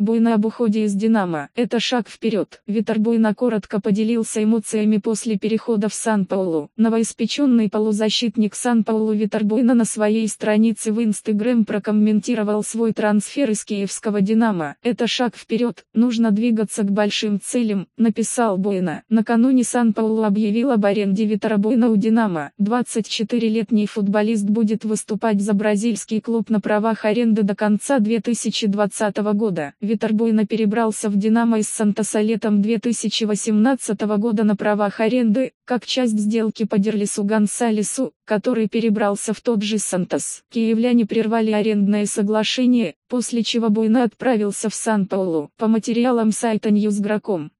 Буйна об уходе из «Динамо» – это шаг вперед. Витар Буйна коротко поделился эмоциями после перехода в Сан-Паулу. Новоиспеченный полузащитник Сан-Паулу Витар Буйна на своей странице в Инстаграм прокомментировал свой трансфер из киевского «Динамо». «Это шаг вперед, нужно двигаться к большим целям», – написал Буйна. Накануне Сан-Паулу объявил об аренде Витара Буйна у «Динамо». 24-летний футболист будет выступать за бразильский клуб на правах аренды до конца 2020 года. Витар Буйна перебрался в «Динамо» из Сантоса летом 2018 года на правах аренды, как часть сделки по Дерлису Гонсалесу, который перебрался в тот же Сантос. Киевляне прервали арендное соглашение, после чего Буйна отправился в Сан-Паулу. По материалам сайта Newsgro.com,